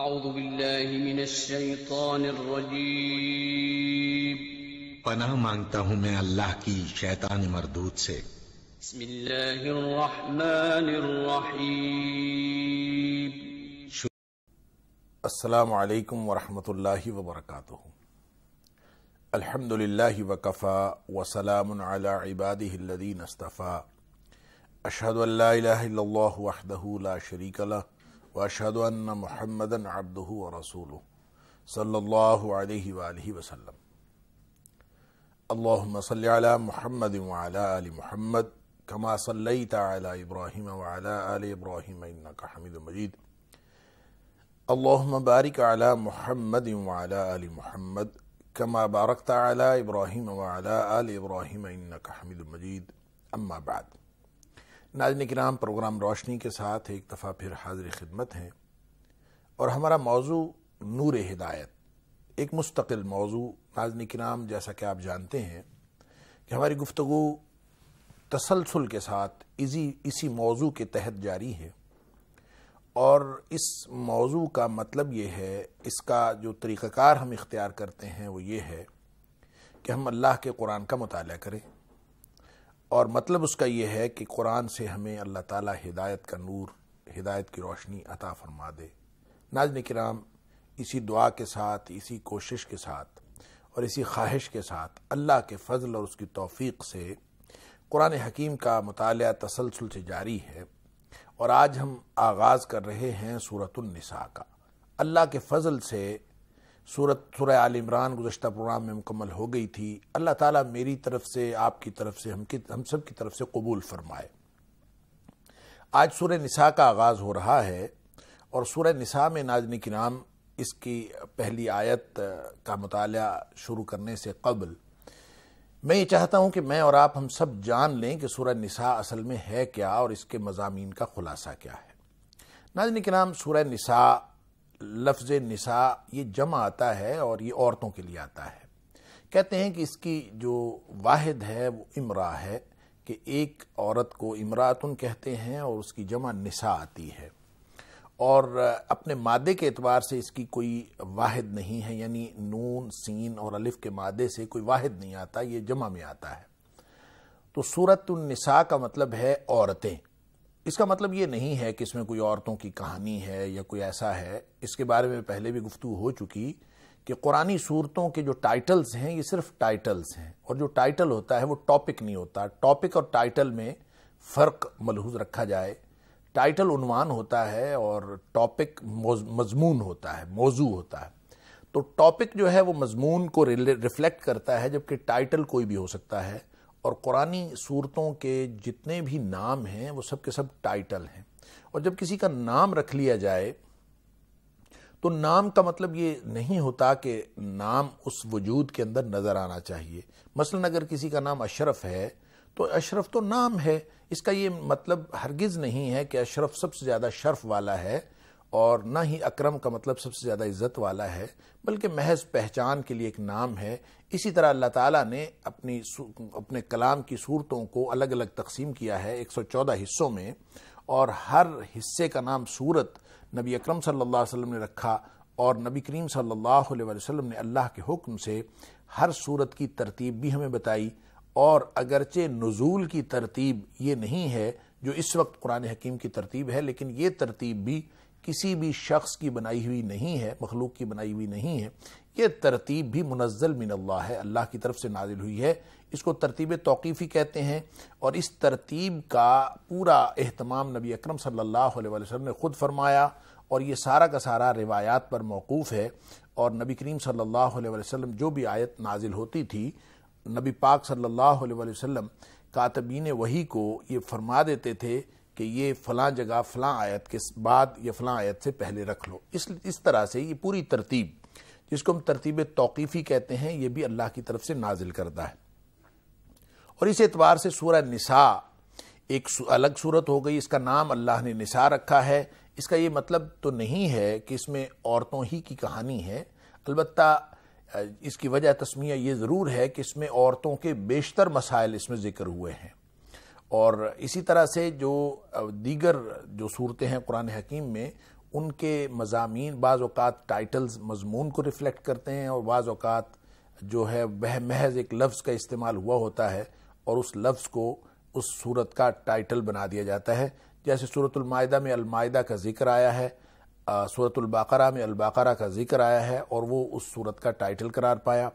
أعوذ بالله من الشيطان الرجيم. پناہ مانگتا ہوں میں اللہ کی شیطان مردود سے۔ بسم الله الرحمن الرحيم السلام علیکم ورحمۃ اللہ وبرکاتہ۔ الحمد للہ وکفا وسلام علی عباده الذین اصطفى اشہد ان لا الہ الا اللہ وحدہ لا شریک له وأشهد أن محمدا عبده ورسوله صلى الله عليه وآله وسلم. اللهم صل على محمد وعلى آل محمد كما صليت على إبراهيم وعلى آل إبراهيم إنك حميد مجيد. اللهم بارك على محمد وعلى آل محمد كما باركت على إبراهيم وعلى آل إبراهيم إنك حميد مجيد. أما بعد. ناظرین کرام، پروگرام روشنی کے ساتھ ایک دفعہ پھر حاضر خدمت ہیں اور ہمارا موضوع نور ہدایت، ایک مستقل موضوع۔ ناظرین کرام، جیسا کہ آپ جانتے ہیں کہ ہماری گفتگو تسلسل کے ساتھ اسی اسی موضوع کے تحت جاری ہے اور اس موضوع کا مطلب یہ ہے، اس کا جو طریقہ کار ہم اختیار کرتے ہیں وہ یہ ہے کہ ہم اللہ کے قرآن کا مطالعہ کریں۔ اور مطلب اس کا یہ ہے کہ قرآن سے ہمیں اللہ تعالی ہدایت کا نور، ہدایت کی روشنی عطا فرما دے۔ ناظرین کرام، اسی دعا کے ساتھ، اسی کوشش کے ساتھ اور اسی خواہش کے ساتھ اللہ کے فضل اور اس کی توفیق سے قرآن حکیم کا مطالعہ تسلسل سے جاری ہے اور آج ہم آغاز کر رہے ہیں سورت النساء کا۔ اللہ کے فضل سے سورت سورہ عال عمران گزشتہ پروگرام میں مکمل ہو گئی تھی۔ اللہ تعالیٰ میری طرف سے، آپ کی طرف سے، ہم کی ہم سب کی طرف سے قبول فرمائے۔ آج سورہ نساء کا آغاز ہو رہا ہے اور سورہ نساء میں ناظرین کرام اس کی پہلی آیت کا مطالعہ شروع کرنے سے قبل میں یہ چاہتا ہوں کہ میں اور آپ ہم سب جان لیں کہ سورہ نساء اصل میں ہے کیا اور اس کے مضامین کا خلاصہ کیا ہے۔ ناظرین کرام، سورہ نساء لفظ نساء یہ جمع آتا ہے اور یہ عورتوں کے لیے آتا ہے۔ کہتے ہیں کہ اس کی جو واحد ہے وہ امرا ہے کہ ایک عورت کو امراتن کہتے ہیں اور اس کی جمع نساء آتی ہے۔ اور اپنے مادے کے اعتبار سے اس کی کوئی واحد نہیں ہے یعنی نون، سین اور الف کے مادے سے کوئی واحد نہیں آتا، یہ جمع میں آتا ہے۔ تو صورت النساء کا مطلب ہے عورتیں۔ اس کا مطلب یہ نہیں ہے کہ اس میں کوئی عورتوں کی کہانی ہے یا کوئی ایسا ہے۔ اس کے بارے میں پہلے بھی گفتگو ہو چکی کہ قرآنی صورتوں کے جو ٹائٹلز ہیں، یہ صرف ٹائٹلز ہیں۔ اور جو ٹائٹل ہوتا ہے وہ ٹاپک نہیں ہوتا۔ ٹاپک اور ٹائٹل میں فرق ملحوظ رکھا جائے۔ ٹائٹل عنوان ہوتا ہے اور ٹاپک مضمون ہوتا ہے، موضوع ہوتا ہے۔ تو ٹاپک جو ہے وہ مضمون کو ریفلیکٹ کرتا ہے جبکہ ٹائٹل کوئی بھی ہو سکتا ہے۔ اور قرآنی صورتوں کے جتنے بھی نام ہیں، وہ سب کے سب ٹائٹل ہیں۔ اور جب کسی کا نام رکھ لیا جائے، تو نام کا مطلب یہ نہیں ہوتا کہ نام اس وجود کے اندر نظر آنا چاہیے۔ مثلا اگر کسی کا نام اشرف ہے، تو اشرف تو نام ہے۔ اس کا یہ مطلب ہرگز نہیں ہے کہ اشرف سب سے زیادہ شرف والا ہے اور نہ ہی اکرم کا مطلب سب سے زیادہ عزت والا ہے، بلکہ محض پہچان کے لیے ایک نام ہے۔ اسی طرح اللہ تعالیٰ نے اپنی اپنے کلام کی صورتوں کو الگ الگ تقسیم کیا ہے ایک سو چودہ حصوں میں، اور ہر حصے کا نام صورت نبی اکرم صلی اللہ علیہ وسلم نے رکھا، اور نبی کریم صلی اللہ علیہ وسلم نے اللہ کے حکم سے ہر صورت کی ترتیب بھی ہمیں بتائی۔ اور اگرچہ نزول کی ترتیب یہ نہیں ہے جو اس وقت قرآن حکیم کی ترتیب ہے، لیکن یہ ترتیب بھی کسی بھی شخص کی بنائی ہوئی نہیں ہے، مخلوق کی بنائی ہوئی نہیں ہے، یہ ترتیب بھی منزل من اللہ ہے، اللہ کی طرف سے نازل ہوئی ہے۔ اس کو ترتیب توقیفی کہتے ہیں اور اس ترتیب کا پورا اہتمام نبی اکرم صلی اللہ علیہ وسلم نے خود فرمایا اور یہ سارا کا سارا روایات پر موقوف ہے۔ اور نبی کریم صلی اللہ علیہ وسلم جو بھی آیت نازل ہوتی تھی، نبی پاک صلی اللہ علیہ وسلم کاتبین وہی کو یہ فرما دیتے تھے کہ یہ فلاں جگہ، فلاں آیت کے بعد یا فلاں آیت سے پہلے رکھ لو۔ اس اس طرح سے یہ پوری ترتیب، جس کو ہم ترتیب توقیفی کہتے ہیں، یہ بھی اللہ کی طرف سے نازل کرتا ہے۔ اور اس اعتبار سے سورہ نساء ایک الگ صورت ہو گئی۔ اس کا نام اللہ نے نساء رکھا ہے۔ اس کا یہ مطلب تو نہیں ہے کہ اس میں عورتوں ہی کی کہانی ہے۔ البتہ، اس کی وجہ تسمیہ یہ ضرور ہے کہ اس میں عورتوں کے بیشتر مسائل اس میں ذکر ہوئے ہیں۔ اور اسی طرح سے جو دیگر جو صورتیں ہیں قرآن حکیم میں، ان کے مضامین بعض اوقات ٹائٹلز مضمون کو ریفلیکٹ کرتے ہیں اور بعض اوقات جو ہے وہ محض ایک لفظ کا استعمال ہوا ہوتا ہے اور اس لفظ کو اس صورت کا ٹائٹل بنا دیا جاتا ہے۔ جیسے صورت المائدہ میں المائدہ کا ذکر آیا ہے صورت الباقرہ میں الباقرہ کا ذکر آیا ہے اور وہ اس صورت کا ٹائٹل قرار پایا۔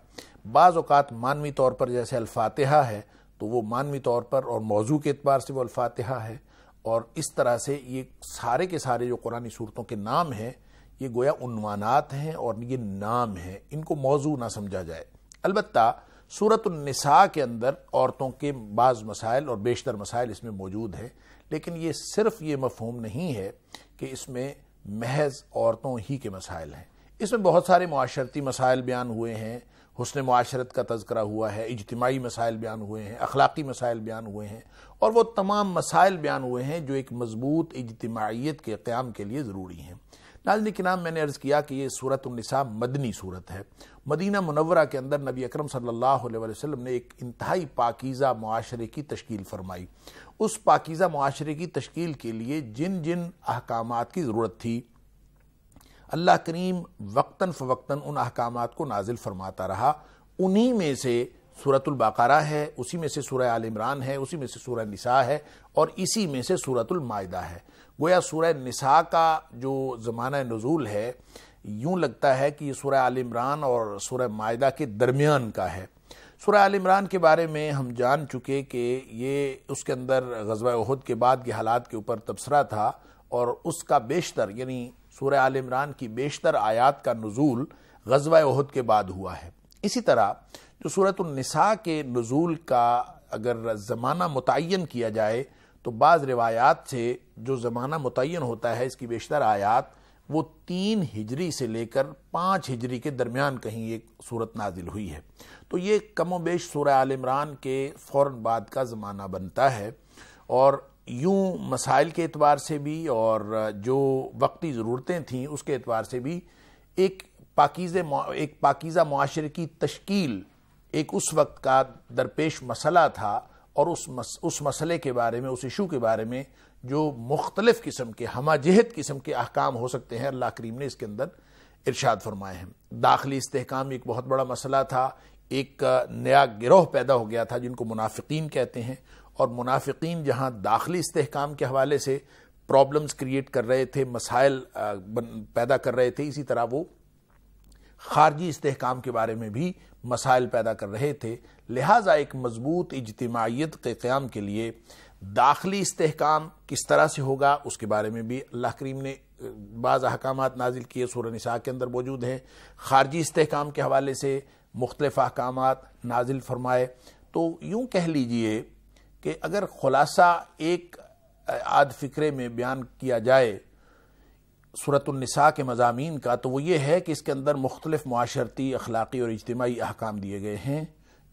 بعض اوقات مانوی طور پر جیسے الفاتحہ ہے تو وہ مانوی طور پر اور موضوع کے اعتبار سے وہ الفاتحہ ہے اور اس طرح سے یہ سارے کے سارے جو قرآن صورتوں کے نام ہیں، یہ گویا عنوانات ہیں اور یہ نام ہیں۔ ان کو موضوع نہ سمجھا جائے۔ البتہ صورت النساء کے اندر عورتوں کے بعض مسائل اور بیشتر مسائل اس میں موجود ہیں، لیکن یہ صرف یہ مفہوم نہیں ہے کہ اس میں محض عورتوں ہی کے مسائل ہیں۔ اس میں بہت سارے معاشرتی مسائل بیان ہوئے ہیں۔ حسن معاشرت کا تذکرہ ہوا ہے، اجتماعی مسائل بیان ہوئے ہیں، اخلاقی مسائل بیان ہوئے ہیں، اور وہ تمام مسائل بیان ہوئے ہیں جو ایک مضبوط اجتماعیت کے قیام کے لیے ضروری ہیں۔ ناظرین کے نام میں نے عرض کیا کہ یہ صورت النساء مدنی صورت ہے۔ مدینہ منورہ کے اندر نبی اکرم صلی اللہ علیہ وسلم نے ایک انتہائی پاکیزہ معاشرے کی تشکیل فرمائی۔ اس پاکیزہ معاشرے کی تشکیل کے لیے جن جن احکامات کی ضرورت تھی اللہ کریم وقتاً فوقتاً ان احکامات کو نازل فرماتا رہا۔ انہی میں سے صورت الباقارہ ہے، اسی میں سے سورہ عال عمران ہے، اسی میں سے سورہ نساء ہے اور اسی میں سے صورت المائدہ ہے۔ گویا سورہ نساء کا جو زمانہ نزول ہے، یوں لگتا ہے کہ یہ سورہ عال عمران اور سورہ معدہ کے درمیان کا ہے۔ سورہ عال عمران کے بارے میں ہم جان چکے کہ یہ اس کے اندر غزوہ احد کے بعد کے حالات کے اوپر تبصرہ تھا اور اس کا بیشتر یعنی سورہ عال عمران کی بیشتر آیات کا نزول غزوہ احد کے بعد ہوا ہے۔ اسی طرح جو صورت النساء کے نزول کا اگر زمانہ متعین کیا جائے، تو بعض روایات سے جو زمانہ متعین ہوتا ہے، اس کی بیشتر آیات وہ تین ہجری سے لے کر پانچ ہجری کے درمیان کہیں ایک صورت نازل ہوئی ہے۔ تو یہ کم و بیش سورہ عال عمران کے فوراً بعد کا زمانہ بنتا ہے اور یوں مسائل کے اعتبار سے بھی اور جو وقتی ضرورتیں تھیں اس کے اعتبار سے بھی ایک پاکیز ایک پاکیزہ معاشرے کی تشکیل ایک اس وقت کا درپیش مسئلہ تھا اور اس اس مسئلے کے بارے میں، اس ایشو کے بارے میں جو مختلف قسم کے ہمہ جہت قسم کے احکام ہو سکتے ہیں، اللہ کریم نے اس کے اندر ارشاد فرمائے ہیں۔ داخلی استحکام ایک بہت بڑا مسئلہ تھا، ایک نیا گروہ پیدا ہو گیا تھا جن کو منافقین کہتے ہیں۔ اور منافقین جہاں داخلی استحکام کے حوالے سے پرابلمز کریٹ کر رہے تھے، مسائل پیدا کر رہے تھے، اسی طرح وہ خارجی استحکام کے بارے میں بھی مسائل پیدا کر رہے تھے۔ لہٰذا ایک مضبوط اجتماعیت کے قیام کے لیے داخلی استحکام کس طرح سے ہوگا، اس کے بارے میں بھی اللہ کریم نے بعض احکامات نازل کیے، سورہ نساء کے اندر موجود ہیں۔ خارجی استحکام کے حوالے سے مختلف احکامات نازل فرمائے۔ تو یوں کہہ لیجیے کہ اگر خلاصہ ایک آدھ فکرے میں بیان کیا جائے صورت النساء کے مضامین کا، تو وہ یہ ہے کہ اس کے اندر مختلف معاشرتی، اخلاقی اور اجتماعی احکام دیے گئے ہیں،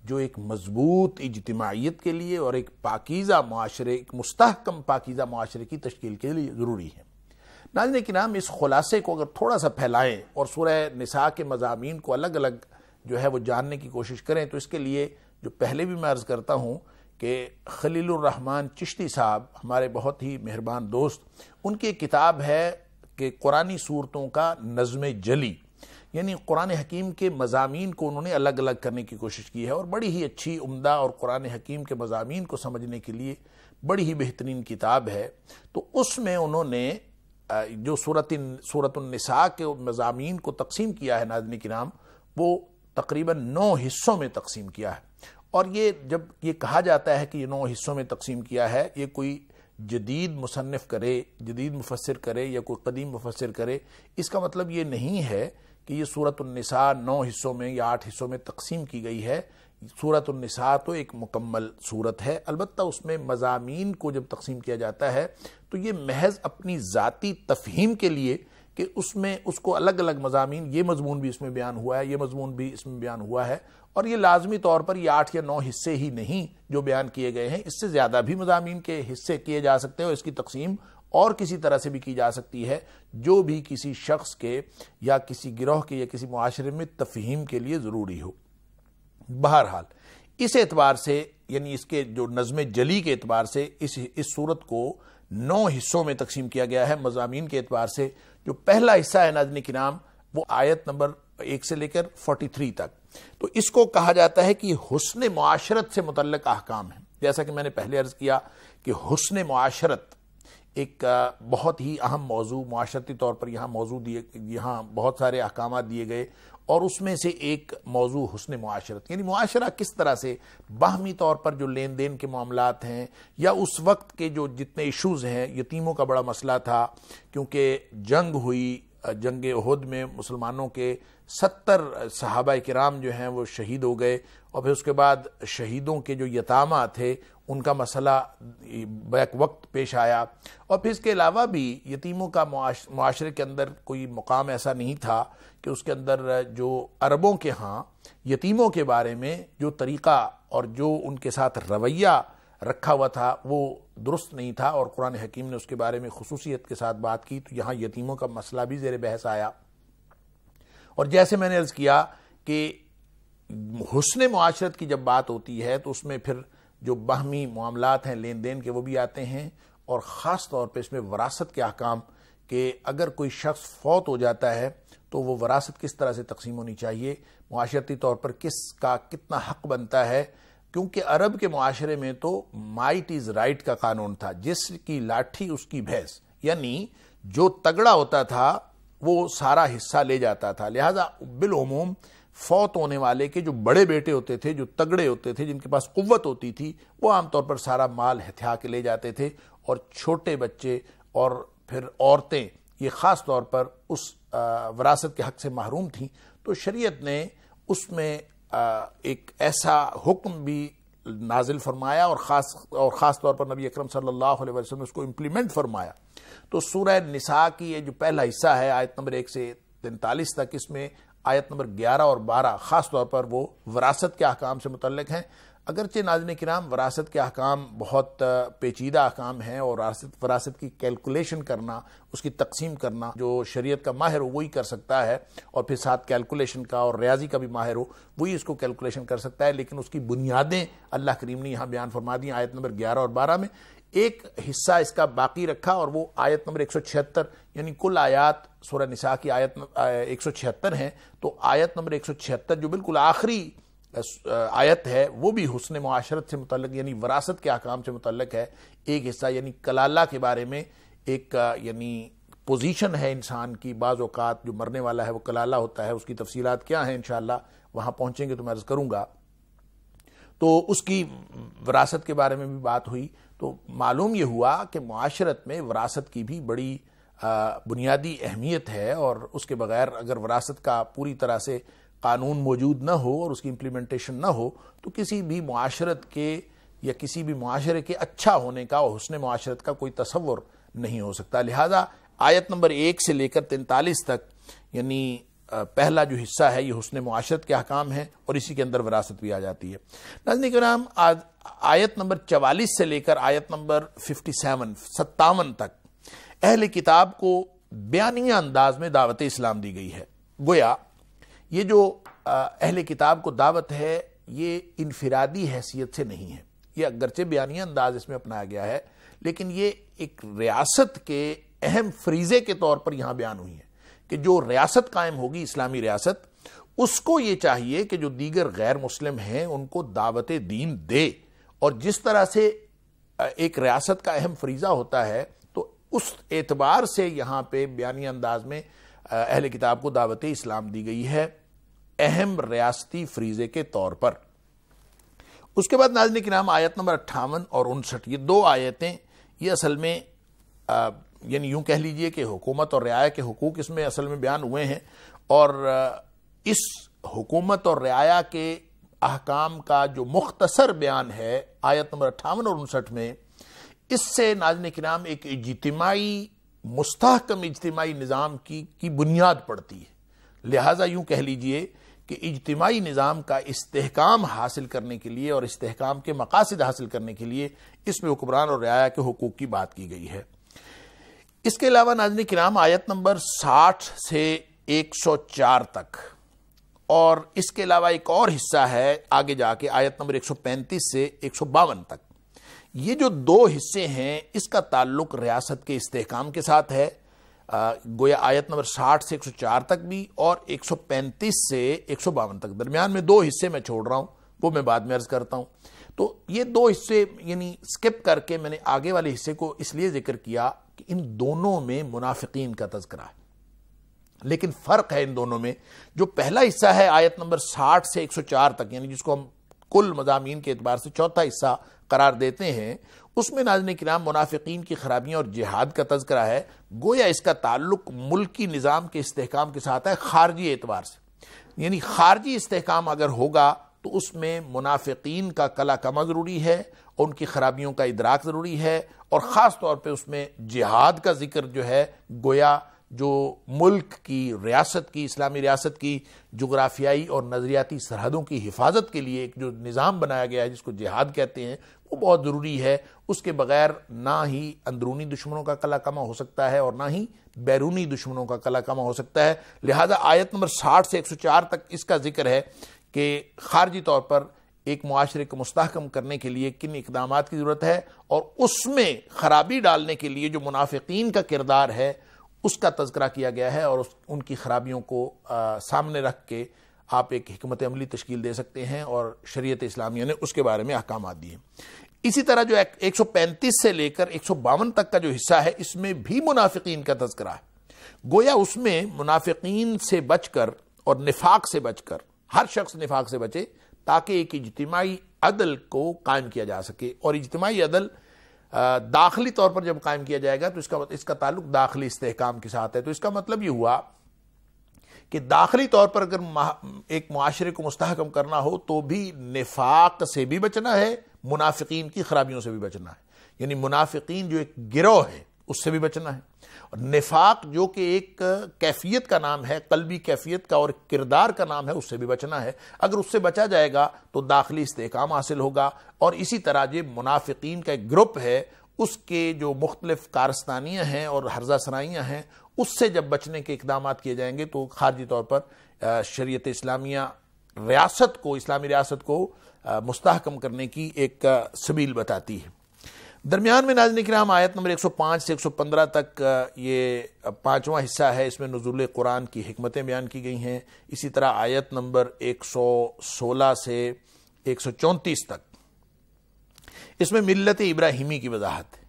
جو ایک مضبوط اجتماعیت کے لیے اور ایک پاکیزہ معاشرے، ایک مستحکم پاکیزہ معاشرے کی تشکیل کے لیے ضروری ہے ناظرین کے نام اس خلاصے کو اگر تھوڑا سا پھیلائیں اور سورہ نساء کے مضامین کو الگ الگ جو ہے وہ جاننے کی کوشش کریں، تو اس کے لیے جو پہلے بھی میں عرض کرتا ہوں کہ خلیل الرحمن چشتی صاحب، ہمارے بہت ہی مہربان دوست، ان کی ایک کتاب ہے کہ قرآن صورتوں کا نظم جلی۔ یعنی قرآن حکیم کے مضامین کو انہوں نے الگ الگ کرنے کی کوشش کی ہے اور بڑی ہی اچھی عمدہ اور قرآن حکیم کے مضامین کو سمجھنے کے لیے بڑی ہی بہترین کتاب ہے۔ تو اس میں انہوں نے جو صورت صورت النساء کے مضامین کو تقسیم کیا ہے، ناظرین کی نام وہ تقریباً نو حصوں میں تقسیم کیا ہے۔ اور یہ جب یہ کہا جاتا ہے کہ یہ نو حصوں میں تقسیم کیا ہے، یہ کوئی جدید مصنف کرے، جدید مفسر کرے یا کوئی قدیم مفسر کرے، اس کا مطلب یہ نہیں ہے کہ یہ صورت النساء نو حصوں میں یا آٹھ حصوں میں تقسیم کی گئی ہے۔ صورت النساء تو ایک مکمل صورت ہے، البتہ اس میں مضامین کو جب تقسیم کیا جاتا ہے تو یہ محض اپنی ذاتی تفہیم کے لیے کہ اس میں اس کو الگ الگ مضامین، یہ مضمون بھی اس میں بیان ہوا ہے، یہ مضمون بھی اس میں بیان ہوا ہے۔ اور یہ لازمی طور پر یہ آٹھ یا نو حصے ہی نہیں جو بیان کیے گئے ہیں، اس سے زیادہ بھی مضامین کے حصے کیے جا سکتے ہیں اور اس کی تقسیم اور کسی طرح سے بھی کی جا سکتی ہے، جو بھی کسی شخص کے یا کسی گروہ کے یا کسی معاشرے میں تفہیم کے لیے ضروری ہو۔ بہرحال، اس اعتبار سے یعنی اس کے جو نظم جلی کے اعتبار سے اس اس صورت کو نو حصوں میں تقسیم کیا گیا ہے۔ مضامین کے اعتبار سے جو پہلا حصہ ہے ناظرین کرام، وہ آیت نمبر ایک سے لے کر فورٹی تھری تک۔ تو اس کو کہا جاتا ہے کہ حسن معاشرت سے متعلق احکام ہے جیسا کہ میں نے پہلے عرض کیا کہ حسن معاشرت ایک بہت ہی اہم موضوع، معاشرتی طور پر یہاں موضوع دیے، یہاں بہت سارے احکامات دیے گئے اور اس میں سے ایک موضوع حسن معاشرت۔ یعنی معاشرہ کس طرح سے باہمی طور پر جو لین دین کے معاملات ہیں یا اس وقت کے جو جتنے ایشوز ہیں، یتیموں کا بڑا مسئلہ تھا، کیونکہ جنگ ہوئی جنگ عہد میں مسلمانوں کے ستر صحابہ کرام جو ہیں وہ شہید ہو گئے اور پھر اس کے بعد شہیدوں کے جو یتامہ تھے، ان کا مسئلہ بیک وقت پیش آیا۔ اور پھر اس کے علاوہ بھی یتیموں کا معاشرے کے اندر کوئی مقام ایسا نہیں تھا کہ اس کے اندر جو عربوں کے ہاں یتیموں کے بارے میں جو طریقہ اور جو ان کے ساتھ رویہ رکھا ہوا تھا، وہ درست نہیں تھا اور قرآن حکیم نے اس کے بارے میں خصوصیت کے ساتھ بات کی، تو یہاں یتیموں کا مسئلہ بھی زیر بحث آیا۔ اور جیسے میں نے عرض کیا کہ حسن معاشرت کی جب بات ہوتی ہے، تو اس میں پھر جو باہمی معاملات ہیں، لین دین کے وہ بھی آتے ہیں۔ اور خاص طور پہ اس میں وراثت کے احکام، کہ اگر کوئی شخص فوت ہو جاتا ہے، تو وہ وراثت کس طرح سے تقسیم ہونی چاہیے؟ معاشرتی طور پر کس کا کتنا حق بنتا ہے؟ کیونکہ عرب کے معاشرے میں تو مائٹ از رائٹ کا قانون تھا، جس کی لاٹھی اس کی بھینس یعنی جو تگڑا ہوتا تھا، وہ سارا حصہ لے جاتا تھا۔ لہذا بالعموم فوت ہونے والے کے جو بڑے بیٹے ہوتے تھے، جو تگڑے ہوتے تھے، جن کے پاس قوت ہوتی تھی، وہ عام طور پر سارا مال ہتھیا کے لے جاتے تھے اور چھوٹے بچے اور پھر عورتیں، یہ خاص طور پر اس وراثت کے حق سے محروم تھیں۔ تو شریعت نے اس میں ایک ایسا حکم بھی نازل فرمایا اور خاص اور خاص طور پر نبی اکرم صلی اللہ علیہ وسلم نے اس کو امپلیمنٹ فرمایا۔ تو سورہ نساء کی یہ جو پہلا حصہ ہے، آیت نمبر ایک سے تینتالیس تک، اس میں آیت نمبر گیارہ اور بارہ، خاص طور پر وہ وراثت کے احکام سے متعلق ہیں۔ اگرچہ ناظرین کرام وراثت کے احکام بہت پیچیدہ احکام ہیں اور وراثت وراثت کی کیلکولیشن کرنا، اس کی تقسیم کرنا جو شریعت کا ماہر ہو وہی کر سکتا ہے اور پھر ساتھ کیلکولیشن کا اور ریاضی کا بھی ماہر ہو، وہی اس کو کیلکولیشن کر سکتا ہے، لیکن اس کی بنیادیں اللہ کریم نے یہاں بیان فرما دی آیت نمبر گیارہ اور بارہ میں۔ ایک حصہ اس کا باقی رکھا اور وہ آیت نمبر ایک سو چھہتر یعنی کل آیات سورہ نساء کی آیت ایک سو چھہتر ہیں۔ تو آیت نمبر ایک سو چھہتر جو بالکل آخری آیت ہے، وہ بھی حسن معاشرت سے متعلق یعنی وراثت کے احکام سے متعلق ہے۔ ایک حصہ یعنی کلالہ کے بارے میں ایک یعنی پوزیشن ہے انسان کی۔ بعض اوقات جو مرنے والا ہے، وہ کلالہ ہوتا ہے۔ اس کی تفصیلات کیا ہیں انشاءاللہ؟ وہاں پہنچیں گے تو میں عرض کروں گا۔ تو اس کی وراثت کے بارے میں بھی بات ہوئی۔ تو معلوم یہ ہوا کہ معاشرت میں وراثت کی بھی بڑی بنیادی اہمیت ہے۔ اور اس کے بغیر اگر وراثت کا پوری طرح سے قانون موجود نہ ہو اور اس کی امپلیمنٹیشن نہ ہو، تو کسی بھی معاشرت کے یا کسی بھی معاشرے کے اچھا ہونے کا اور حسن معاشرت کا کوئی تصور نہیں ہو سکتا۔ لہذا آیت نمبر ایک سے لے کر تینتالیس تک یعنی پہلا جو حصہ ہے، یہ حسن معاشرت کے احکام ہیں اور اسی کے اندر وراثت بھی آ جاتی ہے۔ ناظرین کرام آیت نمبر چوالیس سے لے کر آیت نمبر ففٹی سیون ستاون تک، اہل کتاب کو بیانیہ انداز میں دعوت اسلام دی گئی ہے۔ گویا یہ جو اہل کتاب کو دعوت ہے، یہ انفرادی حیثیت سے نہیں ہے۔ یہ اگرچہ بیانی انداز اس میں اپنایا گیا ہے، لیکن یہ ایک ریاست کے اہم فریضے کے طور پر یہاں بیان ہوئی ہے کہ جو ریاست قائم ہوگی، اسلامی ریاست، اس کو یہ چاہیے کہ جو دیگر غیر مسلم ہیں، ان کو دعوت دین دے۔ اور جس طرح سے ایک ریاست کا اہم فریضہ ہوتا ہے، تو اس اعتبار سے یہاں پہ بیانی انداز میں اہل کتاب کو دعوت اسلام دی گئی ہے۔ اہم ریاستی فریضے کے طور پر۔ اس کے بعد ناظرین کی نام آیت نمبر اٹھاون اور انسٹھ، یہ دو آیتیں، یہ اصل میں یعنی یوں کہہ لیجیے کہ حکومت اور رعایا کے حقوق اس میں اصل میں بیان ہوئے ہیں اور اس حکومت اور رعایا کے احکام کا جو مختصر بیان ہے آیت نمبر اٹھاون اور انسٹھ میں، اس سے ناظرین کرام ایک اجتماعی، مستحکم اجتماعی نظام کی کی بنیاد پڑتی ہے۔ لہٰذا یوں کہہ لیجیے کہ اجتماعی نظام کا استحکام حاصل کرنے کے لیے اور استحکام کے مقاصد حاصل کرنے کے لیے اس میں حکمران اور رعایا کے حقوق کی بات کی گئی ہے۔ اس کے علاوہ ناظرین کرام، آیت نمبر ساٹھ سے ایک سو چار تک۔ اور اس کے علاوہ ایک اور حصہ ہے آگے جا کے، آیت نمبر ایک سو پینتیس سے ایک سو باون تک۔ یہ جو دو حصے ہیں، اس کا تعلق ریاست کے استحکام کے ساتھ ہے۔ گویا آیت نمبر ساٹھ سے ایک سو چار تک بھی اور ایک سو پینتیس سے ایک سو باون تک۔ درمیان میں دو حصے میں چھوڑ رہا ہوں، وہ میں بعد میں عرض کرتا ہوں۔ تو یہ دو حصے یعنی سکپ کر کے میں نے آگے والے حصے کو اس لیے ذکر کیا کہ ان دونوں میں منافقین کا تذکرہ ہے۔ لیکن فرق ہے ان دونوں میں، جو پہلا حصہ ہے آیت نمبر ساٹھ سے ایک سو چار تک یعنی جس کو ہم کل مضامین کے اعتبار سے چوتھا حصہ قرار دیتے ہیں، اس میں ناظرین کرام منافقین کی خرابیاں اور جہاد کا تذکرہ ہے۔ گویا اس کا تعلق ملکی نظام کے استحکام کے ساتھ ہے، خارجی اعتبار سے۔ یعنی خارجی استحکام اگر ہوگا تو اس میں منافقین کا کلا کما ضروری ہے، اور ان کی خرابیوں کا ادراک ضروری ہے، اور خاص طور پہ اس میں جہاد کا ذکر جو ہے، گویا جو ملک کی ریاست کی، اسلامی ریاست کی جغرافیائی اور نظریاتی سرحدوں کی حفاظت کے لیے ایک جو نظام بنایا گیا ہے، جس کو جہاد کہتے ہیں وہ بہت ضروری ہے، اس کے بغیر نہ ہی اندرونی دشمنوں کا کلا کما ہو سکتا ہے اور نہ ہی بیرونی دشمنوں کا کلا کما ہو سکتا ہے۔ لہذا آیت نمبر ساٹھ سے ایک سو چار تک اس کا ذکر ہے کہ خارجی طور پر ایک معاشرے کو مستحکم کرنے کے لیے کن اقدامات کی ضرورت ہے اور اس میں خرابی ڈالنے کے لیے جو منافقین کا کردار ہے، اس کا تذکرہ کیا گیا ہے اور ان کی خرابیوں کو سامنے رکھ کے آپ ایک حکمت عملی تشکیل دے سکتے ہیں اور شریعت اسلامیہ نے اس کے بارے میں احکامات دیے اسی طرح جو ایک سو پینتیس سے لے کر ایک سو باون تک کا جو حصہ ہے، اس میں بھی منافقین کا تذکرہ ہے۔ گویا اس میں منافقین سے بچ کر اور نفاق سے بچ کر، ہر شخص نفاق سے بچے تاکہ ایک اجتماعی عدل کو قائم کیا جا سکے۔ اور اجتماعی عدل داخلی طور پر جب قائم کیا جائے گا تو اس کا اس کا تعلق داخلی استحکام کے ساتھ ہے۔ تو اس کا مطلب یہ ہوا کہ داخلی طور پر اگر ایک معاشرے کو مستحکم کرنا ہو تو بھی نفاق سے بھی بچنا ہے، منافقین کی خرابیوں سے بھی بچنا ہے۔ یعنی منافقین جو ایک گروہ ہے، اس سے بھی بچنا ہے۔ اور نفاق جو کہ ایک کیفیت کا نام ہے، قلبی کیفیت کا اور کردار کا نام ہے، اس سے بھی بچنا ہے۔ اگر اس سے بچا جائے گا تو داخلی استحکام حاصل ہوگا۔ اور اسی طرح جو منافقین کا ایک گروپ ہے، اس کے جو مختلف کارستانیاں ہیں اور حرزہ سرائیاں ہیں اس سے جب بچنے کے اقدامات کیے جائیں گے تو خارجی طور پر شریعت اسلامیہ ریاست کو، اسلامی ریاست کو مستحکم کرنے کی ایک سبیل بتاتی ہے۔ درمیان میں ناظرین کرام، آیت نمبر 105 سے 115 تک یہ پانچواں حصہ ہے۔ اس میں نزول قرآن کی حکمتیں بیان کی گئی ہیں۔ اسی طرح آیت نمبر 116 سے 134 تک۔ اس میں ملت ابراہیمی کی وضاحت ہے۔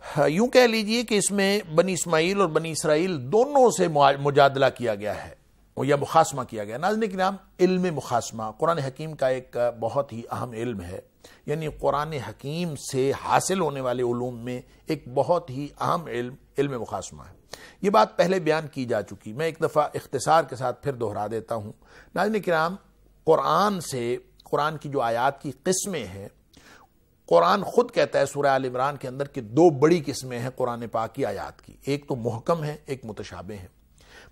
ہاں، یوں کہہ لیجیے کہ اس میں بنی اسماعیل اور بنی اسرائیل دونوں سے مجادلہ کیا گیا ہے یا مخاسمہ کیا گیا ناظرین کرام، علم مخاسمہ قرآن حکیم کا ایک بہت ہی اہم علم ہے۔ یعنی قرآن حکیم سے حاصل ہونے والے علوم میں ایک بہت ہی اہم علم علم مخاسمہ ہے۔ یہ بات پہلے بیان کی جا چکی۔ میں ایک دفعہ اختصار کے ساتھ پھر دہرا دیتا ہوں۔ ناظرین کرام، قرآن سے، قرآن کی جو آیات کی قسمیں ہیں قرآن خود کہتا ہے سورہ عال عمران کے اندر کہ دو بڑی قسمیں ہیں قرآن پاک کی آیات کی۔ ایک تو محکم ہے ایک متشابہ ہیں۔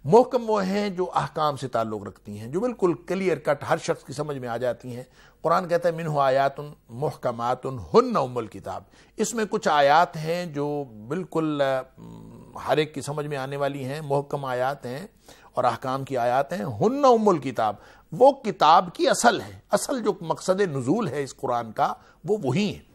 محکم وہ ہیں جو احکام سے تعلق رکھتی ہیں، جو بالکل کلیئر کٹ ہر شخص کی سمجھ میں آ جاتی ہیں۔ قرآن کہتا ہے منہ آیات محکمات ہن ام الکتاب اس میں کچھ آیات ہیں جو بالکل ہر ایک کی سمجھ میں آنے والی ہیں۔ محکم آیات ہیں اور احکام کی آیات ہیں۔ ہن ام الکتاب وہ کتاب کی اصل ہے اصل جو مقصد نزول ہے اس قرآن کا، وہ وہی ہے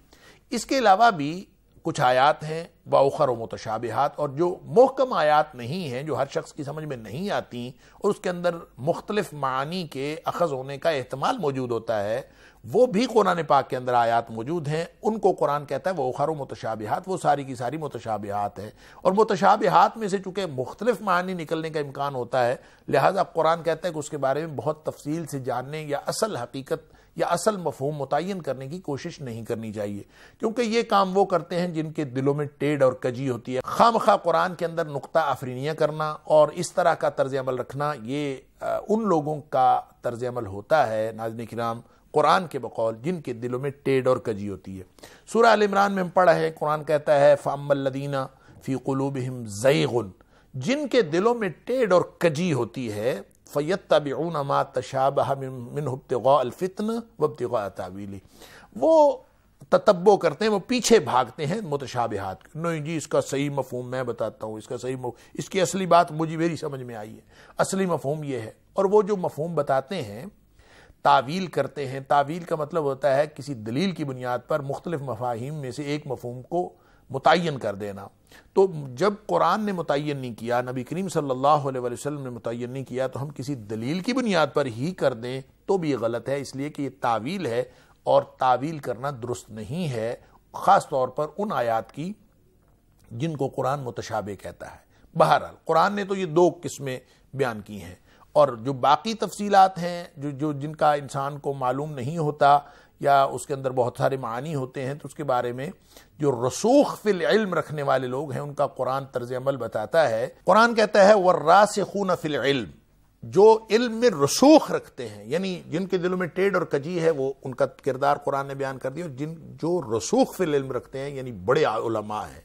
اس کے علاوہ بھی کچھ آیات ہیں باخر و متشابہات، اور جو محکم آیات نہیں ہیں، جو ہر شخص کی سمجھ میں نہیں آتی، اور اس کے اندر مختلف معانی کے اخذ ہونے کا احتمال موجود ہوتا ہے، وہ بھی قرآن پاک کے اندر آیات موجود ہیں۔ ان کو قرآن کہتا ہے وہ اخر و متشابہات، وہ ساری کی ساری متشابہات ہیں۔ اور متشابہات میں سے چونکہ مختلف معنی نکلنے کا امکان ہوتا ہے، لہٰذا قرآن کہتا ہے کہ اس کے بارے میں بہت تفصیل سے جاننے یا اصل حقیقت یا اصل مفہوم متعین کرنے کی کوشش نہیں کرنی چاہیے۔ کیونکہ یہ کام وہ کرتے ہیں جن کے دلوں میں ٹیڑ اور کجی ہوتی ہے۔ خام خواہ قرآن کے اندر نقطہ افرینیاں کرنا اور اس طرح کا طرز عمل رکھنا، یہ ان لوگوں کا طرز عمل ہوتا ہے ناظرین کرام، قرآن کے بقول جن کے دلوں میں ٹیڑ اور کجی ہوتی ہے۔ سورہ عمران میں ہم پڑھا ہے، قرآن کہتا ہے فام الدینہ فی قلوبہم زیغن جن کے دلوں میں ٹیڑ اور کجی ہوتی ہے فیتبعون ما تشابہ من ابتغاء الفتن و ابتغاء تعویلی وہ تتبو کرتے ہیں، وہ پیچھے بھاگتے ہیں متشابہات نہیں جی اس کا صحیح مفہوم میں بتاتا ہوں، اس کا صحیح مفہوم اس کی اصلی بات مجھے میری سمجھ میں آئی ہے۔ اصلی مفہوم یہ ہے۔ اور وہ جو مفہوم بتاتے ہیں تعویل کرتے ہیں۔ تعویل کا مطلب ہوتا ہے کسی دلیل کی بنیاد پر مختلف مفاہیم میں سے ایک مفہوم کو متعین کر دینا۔ تو جب قرآن نے متعین نہیں کیا، نبی کریم صلی اللہ علیہ وسلم نے متعین نہیں کیا، تو ہم کسی دلیل کی بنیاد پر ہی کر دیں تو بھی یہ غلط ہے۔ اس لیے کہ یہ تعویل ہے اور تعویل کرنا درست نہیں ہے، خاص طور پر ان آیات کی جن کو قرآن متشابہ کہتا ہے۔ بہرحال، قرآن نے تو یہ دو قسمیں بیان کی ہیں اور جو باقی تفصیلات ہیں، جو جو جن کا انسان کو معلوم نہیں ہوتا یا اس کے اندر بہت سارے معنی ہوتے ہیں، تو اس کے بارے میں جو رسوخ فی العلم رکھنے والے لوگ ہیں، ان کا قرآن طرز عمل بتاتا ہے۔ قرآن کہتا ہے، وَالرَّاسِخُونَ فِي الْعِلْمِ، جو علم میں رسوخ رکھتے ہیں یعنی جن کے دلوں میں ٹیڑ اور کجی ہے، وہ ان کا کردار قرآن نے بیان کر دیا، اور جن جو رسوخ فی العلم رکھتے ہیں یعنی بڑے علماء ہیں۔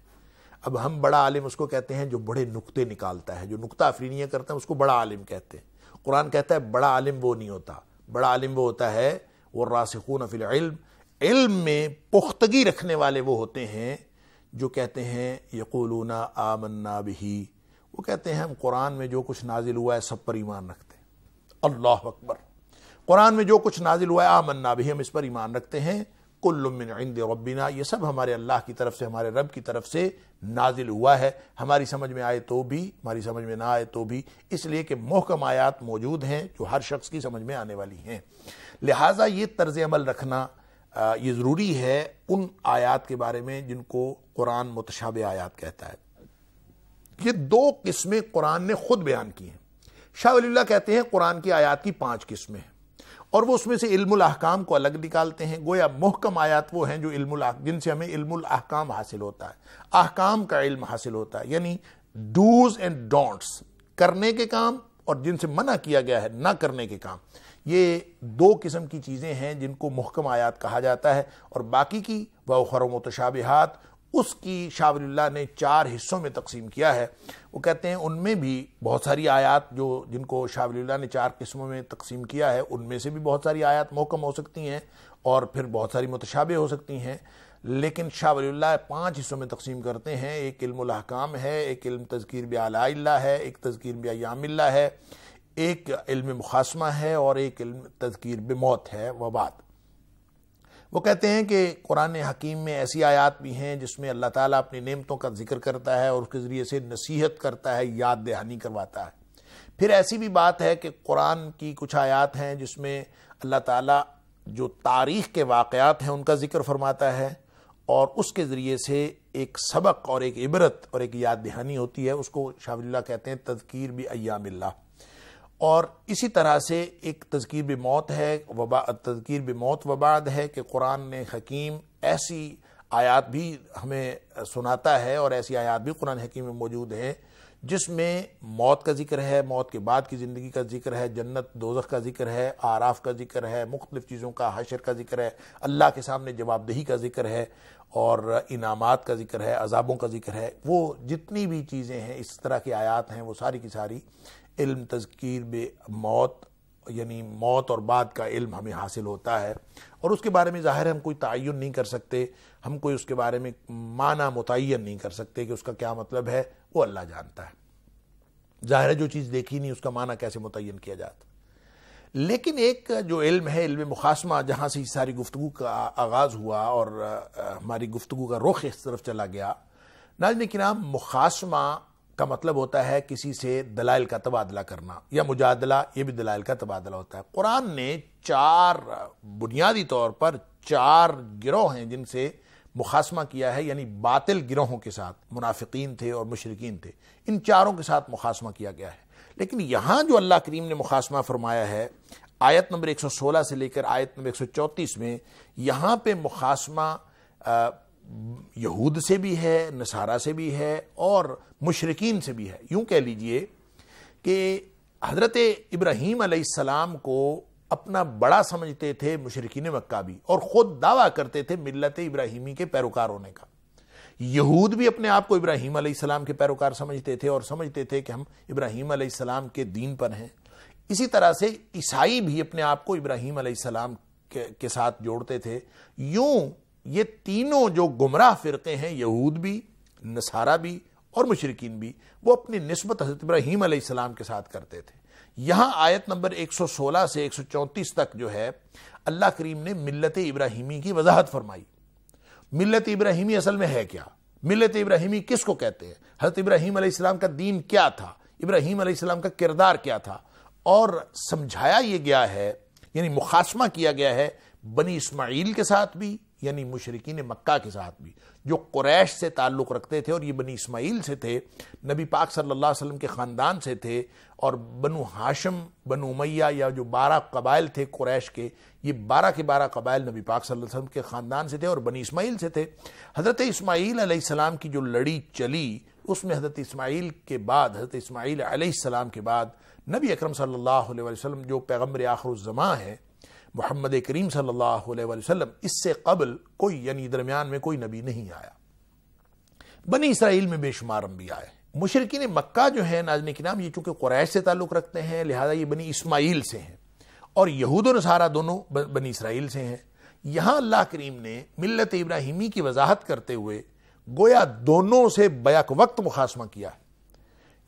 اب ہم بڑا عالم اس کو کہتے ہیں جو بڑے نقطے نکالتا ہے، جو نقطہ افرینیاں کرتے ہیں اس کو بڑا عالم کہتے ہیں۔ قرآن کہتا ہے، بڑا عالم وہ نہیں ہوتا، بڑا عالم وہ ہوتا ہے وہ راسخون فی العلم، علم میں پختگی رکھنے والے وہ ہوتے ہیں جو کہتے ہیں، یقولون آمنا بھی وہ کہتے ہیں، ہم قرآن میں جو کچھ نازل ہوا ہے سب پر ایمان رکھتے ہیں۔ اللہ اکبر۔ قرآن میں جو کچھ نازل ہوا ہے، آمنا بھی ہم اس پر ایمان رکھتے ہیں۔ کل من عند ربنا، یہ سب ہمارے اللہ کی طرف سے، ہمارے رب کی طرف سے نازل ہوا ہے۔ ہماری سمجھ میں آئے تو بھی، ہماری سمجھ میں نہ آئے تو بھی۔ اس لیے کہ محکم آیات موجود ہیں جو ہر شخص کی سمجھ میں آنے والی ہیں۔ لہٰذا یہ طرز عمل رکھنا یہ ضروری ہے ان آیات کے بارے میں جن کو قرآن متشابہ آیات کہتا ہے۔ یہ دو قسمیں قرآن نے خود بیان کی ہیں۔ شاہ ولی اللہ کہتے ہیں قرآن کی آیات کی پانچ قسمیں ہیں۔ اور وہ اس میں سے علم الاحکام کو الگ نکالتے ہیں۔ گویا محکم آیات وہ ہیں جو علم جن سے ہمیں علم الاحکام حاصل ہوتا ہے۔ احکام کا علم حاصل ہوتا ہے یعنی ڈوز اینڈ ڈونٹس کرنے کے کام اور جن سے منع کیا گیا ہے، نہ کرنے کے کام۔ یہ دو قسم کی چیزیں ہیں جن کو محکم آیات کہا جاتا ہے اور باقی کی وہ خرم و تشابہات اس کی شاہ ولی اللہ نے چار حصوں میں تقسیم کیا ہے۔ وہ کہتے ہیں ان میں بھی بہت ساری آیات جو جن کو شاہ ولی اللہ نے چار قسموں میں تقسیم کیا ہے، ان میں سے بھی بہت ساری آیات محکم ہو سکتی ہیں اور پھر بہت ساری متشابہ ہو سکتی ہیں۔ لیکن شاہ ولی اللہ پانچ حصوں میں تقسیم کرتے ہیں۔ ایک علم الاحکام ہے، ایک علم تذکیر بعلیٰ اللہ ہے، ایک تذکیر بیام اللہ ہے۔ ایک علم مخاسمہ ہے اور ایک علم تذکیر بموت ہے وبات وہ کہتے ہیں کہ قرآن حکیم میں ایسی آیات بھی ہیں جس میں اللہ تعالیٰ اپنی نعمتوں کا ذکر کرتا ہے اور اس کے ذریعے سے نصیحت کرتا ہے، یاد دہانی کرواتا ہے۔ پھر ایسی بھی بات ہے کہ قرآن کی کچھ آیات ہیں جس میں اللہ تعالیٰ جو تاریخ کے واقعات ہیں ان کا ذکر فرماتا ہے اور اس کے ذریعے سے ایک سبق اور ایک عبرت اور ایک یاد دہانی ہوتی ہے۔ اس کو شاہ اللہ کہتے ہیں تذکیر بھی ایام اللہ۔ اور اسی طرح سے ایک تذکیر بھی موت ہے، وبا تذکیر بھی موت وباد ہے کہ قرآن نے حکیم ایسی آیات بھی ہمیں سناتا ہے اور ایسی آیات بھی قرآن حکیم میں موجود ہیں جس میں موت کا ذکر ہے، موت کے بعد کی زندگی کا ذکر ہے، جنت دوزخ کا ذکر ہے، آراف کا ذکر ہے، مختلف چیزوں کا حشر کا ذکر ہے، اللہ کے سامنے جواب دہی کا ذکر ہے اور انعامات کا ذکر ہے، عذابوں کا ذکر ہے۔ وہ جتنی بھی چیزیں ہیں، اس طرح کی آیات ہیں، وہ ساری کی ساری علم تذکیر بے موت یعنی موت اور بعد کا علم ہمیں حاصل ہوتا ہے اور اس کے بارے میں ظاہر ہم کوئی تعین نہیں کر سکتے، ہم کوئی اس کے بارے میں معنی متعین نہیں کر سکتے کہ اس کا کیا مطلب ہے، وہ اللہ جانتا ہے۔ ظاہر ہے جو چیز دیکھی نہیں، اس کا معنی کیسے متعین کیا جاتا؟ لیکن ایک جو علم ہے، علم مخاسمہ جہاں سے ساری گفتگو کا آغاز ہوا اور ہماری گفتگو کا رخ اس طرف چلا گیا، ناظرین کرام مخاسمہ کا مطلب ہوتا ہے کسی سے دلائل کا تبادلہ کرنا، یا مجادلہ، یہ بھی دلائل کا تبادلہ ہوتا ہے۔ قرآن نے چار بنیادی طور پر چار گروہ ہیں جن سے مخاسمہ کیا ہے یعنی باطل گروہوں کے ساتھ، منافقین تھے اور مشرقین تھے۔ ان چاروں کے ساتھ مخاسمہ کیا گیا ہے۔ لیکن یہاں جو اللہ کریم نے مخاسمہ فرمایا ہے، آیت نمبر 116 سے لے کر آیت نمبر 134 میں، یہاں پہ مخاسمہ یہود سے بھی ہے، نصارہ سے بھی ہے اور مشرقین سے بھی ہے۔ یوں کہہ لیجیے کہ حضرت ابراہیم علیہ السلام کو اپنا بڑا سمجھتے تھے مشرقین مکہ بھی اور خود دعویٰ کرتے تھے ملت ابراہیمی کے پیروکار ہونے کا۔ یہود بھی اپنے آپ کو ابراہیم علیہ السلام کے پیروکار سمجھتے تھے اور سمجھتے تھے کہ ہم ابراہیم علیہ السلام کے دین پر ہیں۔ اسی طرح سے عیسائی بھی اپنے آپ کو ابراہیم علیہ السلام کے ساتھ جوڑتے تھے۔ یوں یہ تینوں جو گمراہ فرقے ہیں، یہود بھی، نصارہ بھی اور مشرقین بھی، وہ اپنی نسبت حضرت ابراہیم علیہ السلام کے ساتھ کرتے تھے۔ یہاں آیت نمبر ایک سو سولہ سے ایک سو چونتیس تک جو ہے، اللہ کریم نے ملت ابراہیمی کی وضاحت فرمائی۔ ملت ابراہیمی اصل میں ہے کیا؟ ملت ابراہیمی کس کو کہتے ہیں؟ حضرت ابراہیم علیہ السلام کا دین کیا تھا؟ ابراہیم علیہ السلام کا کردار کیا تھا؟ اور سمجھایا یہ گیا ہے یعنی مخاسمہ کیا گیا ہے بنی اسماعیل کے ساتھ بھی یعنی مشرقین مکہ کے ساتھ بھی، جو قریش سے تعلق رکھتے تھے اور یہ بنی اسماعیل سے تھے، نبی پاک صلی اللہ علیہ وسلم کے خاندان سے تھے، اور بنو ہاشم، بنو امیہ یا جو بارہ قبائل تھے قریش کے، یہ بارہ کے بارہ قبائل نبی پاک صلی اللہ علیہ وسلم کے خاندان سے تھے اور بنی اسماعیل سے تھے۔ حضرت اسماعیل علیہ السلام کی جو لڑی چلی، اس میں حضرت اسماعیل کے بعد، حضرت اسماعیل علیہ السلام کے بعد نبی اکرم صلی اللہ علیہ وسلم جو پیغمبر آخر الزماں ہے محمد کریم صلی اللہ علیہ وسلم، اس سے قبل کوئی یعنی درمیان میں کوئی نبی نہیں آیا۔ بنی اسرائیل میں بے شمار انبیاء آئے مشرقین مکہ جو ہے ناظرین کرام، یہ چونکہ قریش سے تعلق رکھتے ہیں، لہذا یہ بنی اسماعیل سے ہیں۔ اور یہود و نصارہ دونوں بنی اسرائیل سے ہیں۔ یہاں اللہ کریم نے ملت ابراہیمی کی وضاحت کرتے ہوئے گویا دونوں سے بیک وقت مخاسمہ کیا۔ ہے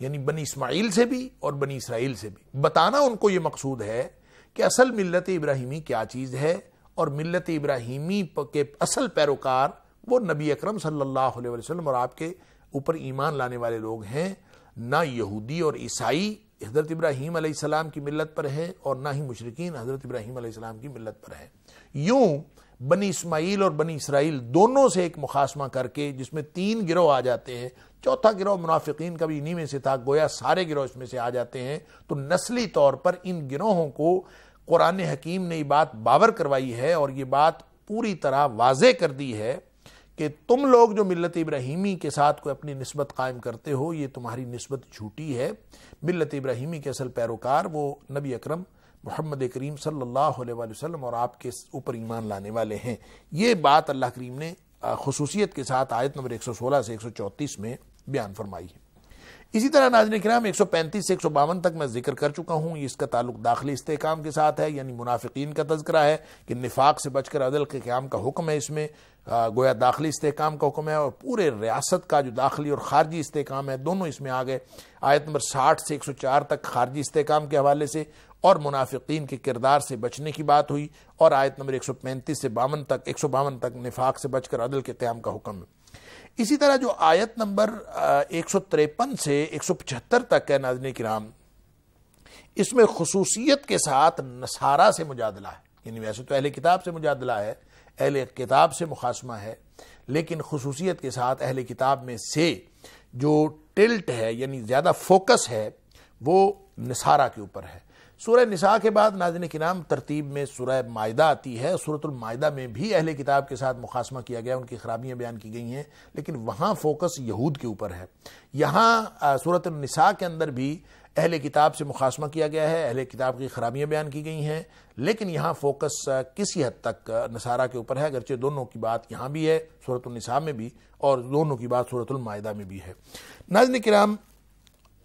یعنی بنی اسماعیل سے بھی اور بنی اسرائیل سے بھی۔ بتانا ان کو یہ مقصود ہے کہ اصل ملت ابراہیمی کیا چیز ہے اور ملت ابراہیمی کے اصل پیروکار وہ نبی اکرم صلی اللہ علیہ وسلم اور آپ کے اوپر ایمان لانے والے لوگ ہیں، نہ یہودی اور عیسائی حضرت ابراہیم علیہ السلام کی ملت پر ہیں اور نہ ہی مشرقین حضرت ابراہیم علیہ السلام کی ملت پر ہیں۔ یوں بنی اسماعیل اور بنی اسرائیل دونوں سے ایک مخاسمہ کر کے جس میں تین گروہ آ جاتے ہیں چوتھا گروہ منافقین کا بھی انہی میں سے تھا، گویا سارے گروہ اس میں سے آ جاتے ہیں۔ تو نسلی طور پر ان گروہوں کو قرآن حکیم نے یہ بات باور کروائی ہے اور یہ بات پوری طرح واضح کر دی ہے کہ تم لوگ جو ملت ابراہیمی کے ساتھ کوئی اپنی نسبت قائم کرتے ہو، یہ تمہاری نسبت جھوٹی ہے۔ ملت ابراہیمی کے اصل پیروکار وہ نبی اکرم محمد کریم صلی اللہ علیہ وسلم اور آپ کے اوپر ایمان لانے والے ہیں۔ یہ بات اللہ کریم نے خصوصیت کے ساتھ آیت نمبر 116 سے 134 میں بیان فرمائی ہے۔ اسی طرح ناظرین کرام، ایک سو پینتیس سے ایک سو باون تک میں ذکر کر چکا ہوں۔ اس کا تعلق داخلی استحکام کے ساتھ ہے یعنی منافقین کا تذکرہ ہے کہ نفاق سے بچ کر عدل کے قیام کا حکم ہے اس میں۔ گویا داخلی استحکام کا حکم ہے اور پورے ریاست کا جو داخلی اور خارجی استحکام ہے دونوں اس میں آ گئے آیت نمبر ساٹھ سے ایک سو چار تک خارجی استحکام کے حوالے سے اور منافقین کے کردار سے بچنے کی بات ہوئی اور آیت نمبر ایک سو پینتیس سے باون تک، ایک سو باون تک نفاق سے بچ کر عدل کے قیام کا حکم۔ ہے اسی طرح جو آیت نمبر ایک سو تریپن سے ایک سو پچہتر تک ہے ناظرین کرام، اس میں خصوصیت کے ساتھ نصارہ سے مجادلہ ہے۔ یعنی ویسے تو اہل کتاب سے مجادلہ ہے، اہل کتاب سے مخاسمہ ہے، لیکن خصوصیت کے ساتھ اہل کتاب میں سے جو ٹلٹ ہے یعنی زیادہ فوکس ہے، وہ نصارہ کے اوپر ہے۔ سورہ نساء کے بعد ناظرین کی نام ترتیب میں سورہ معاہدہ آتی ہے۔ سورت المائدہ میں بھی اہل کتاب کے ساتھ مخاسمہ کیا گیا، ان کی خرابیاں بیان کی گئی ہیں، لیکن وہاں فوکس یہود کے اوپر ہے۔ یہاں سورت النساء کے اندر بھی اہل کتاب سے مخاسمہ کیا گیا ہے، اہل کتاب کی خرابیاں بیان کی گئی ہیں، لیکن یہاں فوکس کسی حد تک نصارہ کے اوپر ہے۔ اگرچہ دونوں کی بات یہاں بھی ہے صورت النساء میں بھی، اور دونوں کی بات صورت المائدہ میں بھی ہے۔ ناظرین کرام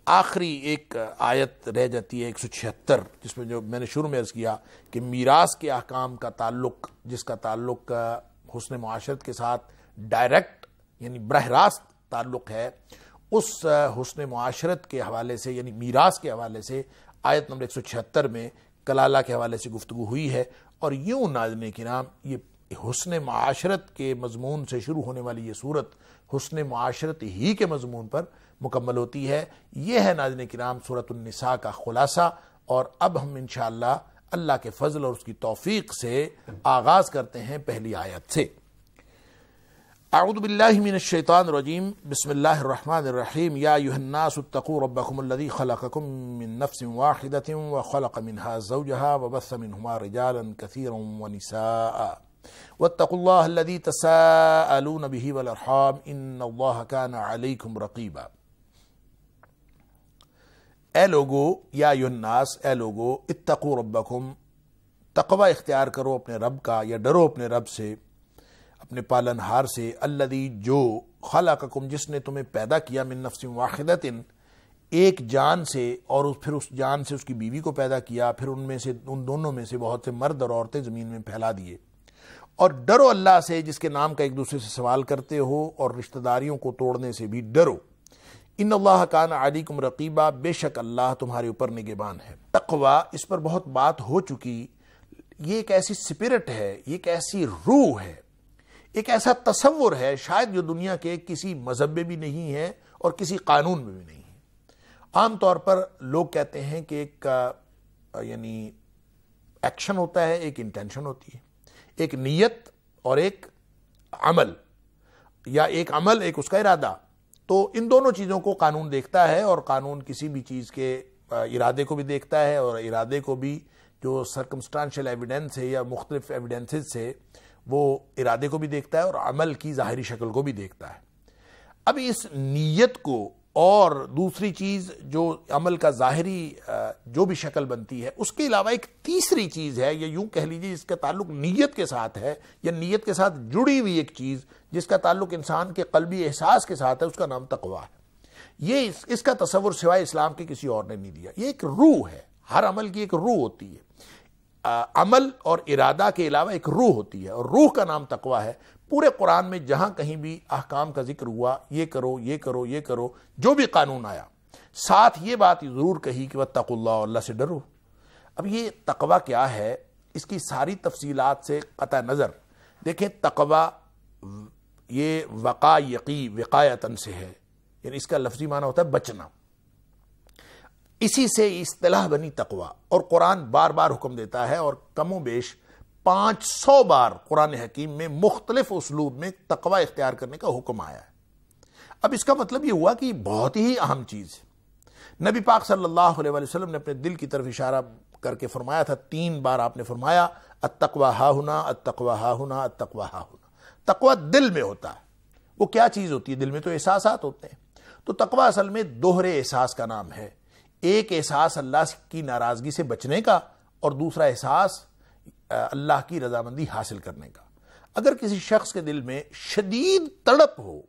آخری ایک آیت رہ جاتی ہے ایک سو چھہتر، جس میں جو میں نے شروع میں عرض کیا کہ میراث کے احکام کا تعلق، جس کا تعلق حسن معاشرت کے ساتھ ڈائریکٹ یعنی براہ راست تعلق ہے، اس حسن معاشرت کے حوالے سے یعنی میراث کے حوالے سے آیت نمبر ایک سو چھہتر میں کلالہ کے حوالے سے گفتگو ہوئی ہے اور یوں ناظرین کے نام یہ حسن معاشرت کے مضمون سے شروع ہونے والی یہ صورت حسن معاشرت ہی کے مضمون پر مکمل ہوتی ہے۔ یہ ہے ناظرین کرام صورت النساء کا خلاصہ اور اب ہم انشاءاللہ اللہ کے فضل اور اس کی توفیق سے آغاز کرتے ہیں پہلی آیت سے۔ اعوذ باللہ من الشیطان الرجیم۔ بسم اللہ الرحمن الرحیم۔ یا ایوہ الناس اتقوا ربکم الذی خلقکم من نفس واحدت وخلق منها زوجها وبث منهما رجالا كثيرا ونساء۔ واتقوا الله الذي تساءلون به والارحام ان الله كان عليكم رقيبا. اے لوگو، یا یوناس اے لوگو اتقو ربکم، تقوی اختیار کرو اپنے رب کا، یا ڈرو اپنے رب سے، اپنے پالن ہار سے اللہ جو خلقکم، جس نے تمہیں پیدا کیا من نفس واحدت ایک جان سے، اور پھر اس جان سے اس کی بیوی کو پیدا کیا، پھر ان میں سے، ان دونوں میں سے بہت سے مرد اور عورتیں زمین میں پھیلا دیے۔ اور ڈرو اللہ سے جس کے نام کا ایک دوسرے سے سوال کرتے ہو اور رشتہ داریوں کو توڑنے سے بھی ڈرو۔ ان اللہ کان علیکم رقیبہ بے شک اللہ تمہارے اوپر نگبان ہے۔ تقوی اس پر بہت بات ہو چکی۔ یہ ایک ایسی سپرٹ ہے، یہ ایک ایسی روح ہے۔ ایک ایسا تصور ہے، شاید جو دنیا کے کسی مذہب میں بھی نہیں ہے اور کسی قانون میں بھی نہیں ہے۔ عام طور پر لوگ کہتے ہیں کہ ایک یعنی ایکشن ہوتا ہے، ایک انٹینشن ہوتی ہے۔ ایک نیت اور ایک عمل، یا ایک عمل، ایک اس کا ارادہ۔ تو ان دونوں چیزوں کو قانون دیکھتا ہے اور قانون کسی بھی چیز کے ارادے کو بھی دیکھتا ہے اور ارادے کو بھی جو سرکمسٹانشل ایویڈنس ہے یا مختلف ایویڈنسز سے وہ ارادے کو بھی دیکھتا ہے اور عمل کی ظاہری شکل کو بھی دیکھتا ہے۔ اب اس نیت کو اور دوسری چیز جو عمل کا ظاہری جو بھی شکل بنتی ہے، اس کے علاوہ ایک تیسری چیز ہے، یا یوں کہہ لیجیے جس کا تعلق نیت کے ساتھ ہے، یا نیت کے ساتھ جڑی ہوئی ایک چیز، جس کا تعلق انسان کے قلبی احساس کے ساتھ ہے، اس کا نام تقوا ہے۔ یہ اس کا تصور سوائے اسلام کے کسی اور نے نہیں دیا۔ یہ ایک روح ہے۔ ہر عمل کی ایک روح ہوتی ہے۔ عمل اور ارادہ کے علاوہ ایک روح ہوتی ہے، اور روح کا نام تقوا ہے۔ پورے قرآن میں جہاں کہیں بھی احکام کا ذکر ہوا، یہ کرو یہ کرو یہ کرو، جو بھی قانون آیا۔ ساتھ یہ بات ضرور کہی کہ وہ تق اللہ اللہ سے ڈرو۔ اب یہ تقوی کیا ہے؟ اس کی ساری تفصیلات سے قطع نظر۔ دیکھیں، تقوی یہ وقا یقی وقایتن سے ہے۔ یعنی اس کا لفظی معنی ہوتا ہے بچنا۔ اسی سے اصطلاح بنی تقوی۔ اور قرآن بار بار حکم دیتا ہے اور کم و بیش پانچ سو بار قرآن حکیم میں مختلف اسلوب میں تقوی اختیار کرنے کا حکم آیا ہے۔ اب اس کا مطلب یہ ہوا کہ بہت ہی اہم چیز ہے۔ نبی پاک صلی اللہ علیہ وسلم نے اپنے دل کی طرف اشارہ کر کے فرمایا تھا، تین بار آپ نے فرمایا اتقوا ہا ہونا اتقوا ہا ہونا اتقوا ہا ہونا تقوا دل میں ہوتا ہے۔ وہ کیا چیز ہوتی ہے؟ دل میں تو احساسات ہوتے ہیں۔ تو تقوا اصل میں دوہرے احساس کا نام ہے۔ ایک احساس اللہ کی ناراضگی سے بچنے کا اور دوسرا احساس اللہ کی رضامندی حاصل کرنے کا۔ اگر کسی شخص کے دل میں شدید تڑپ ہو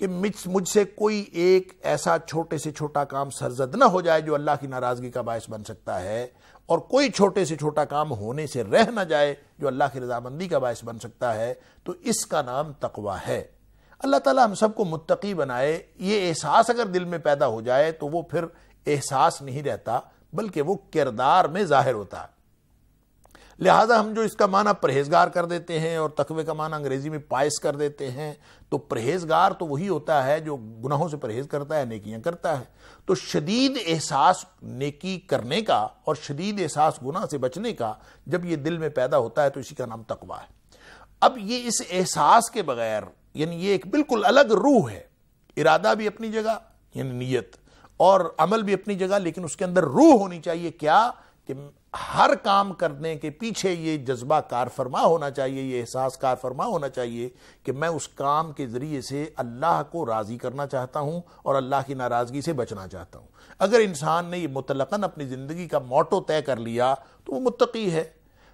کہ مجھ سے کوئی ایک ایسا چھوٹے سے چھوٹا کام سرزد نہ ہو جائے جو اللہ کی ناراضگی کا باعث بن سکتا ہے، اور کوئی چھوٹے سے چھوٹا کام ہونے سے رہ نہ جائے جو اللہ کی رضامندی کا باعث بن سکتا ہے، تو اس کا نام تقوی ہے۔ اللہ تعالیٰ ہم سب کو متقی بنائے۔ یہ احساس اگر دل میں پیدا ہو جائے تو وہ پھر احساس نہیں رہتا، بلکہ وہ کردار میں ظاہر ہوتا۔ ہے لہٰذا ہم جو اس کا معنی پرہیزگار کر دیتے ہیں اور تقوی کا معنی انگریزی میں پائس کر دیتے ہیں، تو پرہیزگار تو وہی ہوتا ہے جو گناہوں سے پرہیز کرتا ہے، نیکیاں کرتا ہے۔ تو شدید احساس نیکی کرنے کا اور شدید احساس گناہ سے بچنے کا جب یہ دل میں پیدا ہوتا ہے تو اسی کا نام تقوی ہے۔ اب یہ اس احساس کے بغیر یعنی یہ ایک بالکل الگ روح ہے۔ ارادہ بھی اپنی جگہ یعنی نیت، اور عمل بھی اپنی جگہ، لیکن اس کے اندر روح ہونی چاہیے۔ کیا؟ کہ ہر کام کرنے کے پیچھے یہ جذبہ کار فرما ہونا چاہیے، یہ احساس کار فرما ہونا چاہیے کہ میں اس کام کے ذریعے سے اللہ کو راضی کرنا چاہتا ہوں اور اللہ کی ناراضگی سے بچنا چاہتا ہوں۔ اگر انسان نے یہ متلقن اپنی زندگی کا موٹو طے کر لیا تو وہ متقی ہے۔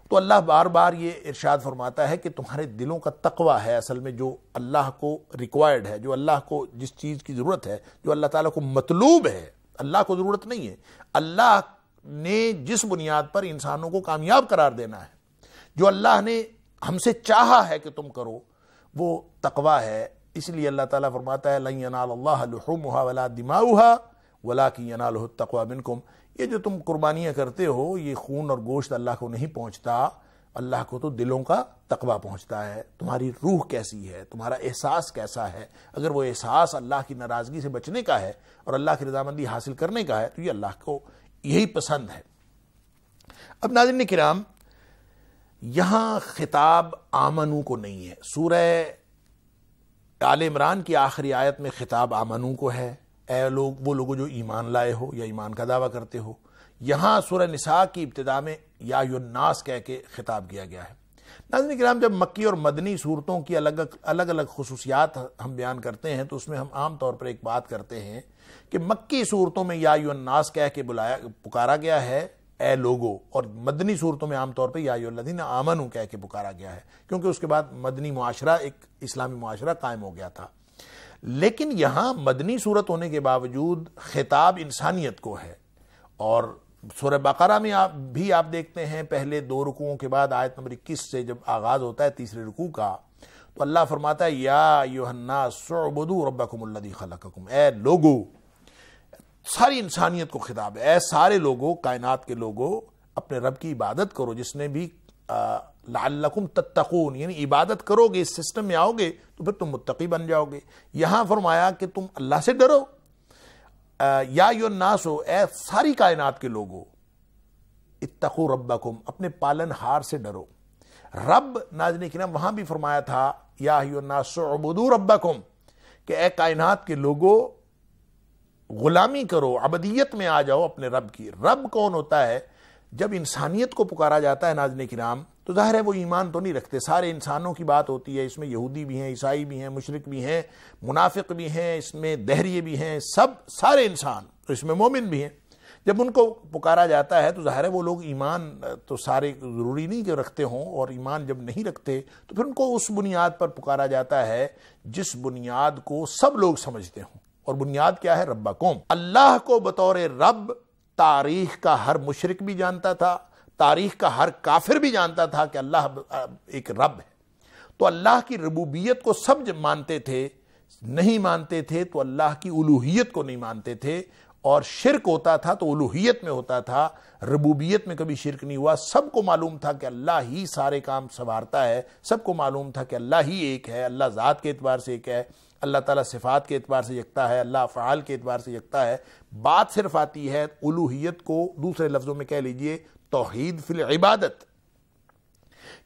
تو اللہ بار بار یہ ارشاد فرماتا ہے کہ تمہارے دلوں کا تقوی ہے، اصل میں جو اللہ کو ریکوائرڈ ہے، جو اللہ کو جس چیز کی ضرورت ہے، جو اللہ تعالیٰ کو مطلوب ہے، اللہ کو ضرورت نہیں ہے۔ اللہ نے جس بنیاد پر انسانوں کو کامیاب قرار دینا ہے، جو اللہ نے ہم سے چاہا ہے کہ تم کرو، وہ تقوی ہے۔ اس لیے اللہ تعالیٰ فرماتا ہے، لَن يَنَالَ اللَّهَ لُحُومُهَا وَلَا دِمَاؤُهَا وَلَاكِن يَنَالُهُ التَّقْوَى مِنْكُمْ یہ جو تم قربانیاں کرتے ہو، یہ خون اور گوشت اللہ کو نہیں پہنچتا، اللہ کو تو دلوں کا تقوی پہنچتا ہے۔ تمہاری روح کیسی ہے؟ تمہارا احساس کیسا ہے؟ اگر وہ احساس اللہ کی ناراضگی سے بچنے کا ہے اور اللہ کی رضامندی حاصل کرنے کا ہے، تو یہ اللہ کو یہی پسند ہے۔ اب ناظرین کرام، یہاں خطاب آمنو کو نہیں ہے۔ سورہ آل عمران کی آخری آیت میں خطاب آمنو کو ہے۔ اے لوگ، وہ لوگ جو ایمان لائے ہو یا ایمان کا دعویٰ کرتے ہو۔ یہاں سورہ نساء کی ابتدا میں یا الناس کہہ کے خطاب کیا گیا ہے۔ ناظرین کرام، جب مکی اور مدنی صورتوں کی الگ الگ الگ خصوصیات ہم بیان کرتے ہیں، تو اس میں ہم عام طور پر ایک بات کرتے ہیں کہ مکی صورتوں میں یا یو الناس کہہ کے بلایا پکارا گیا ہے، اے لوگو، اور مدنی صورتوں میں عام طور پہ یا الذین آمنو کہہ کے پکارا گیا ہے، کیونکہ اس کے بعد مدنی معاشرہ ایک اسلامی معاشرہ قائم ہو گیا تھا۔ لیکن یہاں مدنی صورت ہونے کے باوجود خطاب انسانیت کو ہے۔ اور سورہ بقرہ میں آپ بھی آپ دیکھتے ہیں، پہلے دو رکوعوں کے بعد آیت نمبر اکیس سے جب آغاز ہوتا ہے تیسرے رکوع کا تو اللہ فرماتا ہے، یا ایوہ الناس سعبدو ربکم الذی خلقکم۔ اے لوگو، ساری انسانیت کو خطاب ہے۔ اے سارے لوگوں کائنات کے لوگوں اپنے رب کی عبادت کرو، جس نے بھی لعلکم تتقون یعنی عبادت کرو گے، اس سسٹم میں آؤ گے، تو پھر تم متقی بن جاؤ گے۔ یہاں فرمایا کہ تم اللہ سے ڈرو۔ یا یو ناسو اے ساری کائنات کے لوگوں اتقو ربکم، اپنے پالن ہار سے ڈرو۔ رب ناظرین کرام وہاں بھی فرمایا تھا، یا الناس عبدو ربکم، کہ اے کائنات کے لوگوں غلامی کرو، عبدیت میں آ جاؤ اپنے رب کی۔ رب کون ہوتا ہے؟ جب انسانیت کو پکارا جاتا ہے ناظرین کرام تو ظاہر ہے وہ ایمان تو نہیں رکھتے۔ سارے انسانوں کی بات ہوتی ہے، اس میں یہودی بھی ہیں، عیسائی بھی ہیں مشرق بھی ہیں، منافق بھی ہیں، اس میں دہریے بھی ہیں، سب، سارے انسان، اس میں مومن بھی ہیں۔ جب ان کو پکارا جاتا ہے تو ظاہر ہے وہ لوگ ایمان، تو سارے ضروری نہیں کہ رکھتے ہوں اور ایمان جب نہیں رکھتے تو پھر ان کو اس بنیاد پر پکارا جاتا ہے جس بنیاد کو سب لوگ سمجھتے ہوں۔ اور بنیاد کیا ہے؟ ربا قوم اللہ کو بطور رب تاریخ کا ہر مشرق بھی جانتا تھا، تاریخ کا ہر کافر بھی جانتا تھا کہ اللہ ایک رب ہے۔ تو اللہ کی ربوبیت کو سب جب مانتے تھے، نہیں مانتے تھے تو اللہ کی الوحیت کو نہیں مانتے تھے۔ اور شرک ہوتا تھا تو الوحیت میں ہوتا تھا، ربوبیت میں کبھی شرک نہیں ہوا۔ سب کو معلوم تھا کہ اللہ ہی سارے کام سنوارتا ہے۔ سب کو معلوم تھا کہ اللہ ہی ایک ہے، اللہ ذات کے اعتبار سے ایک ہے۔ اللہ تعالیٰ صفات کے اعتبار سے یکتا ہے، اللہ افعال کے اعتبار سے یکتا ہے۔ بات صرف آتی ہے الوحیت کو، دوسرے لفظوں میں کہہ لیجیے، توحید فی العبادت۔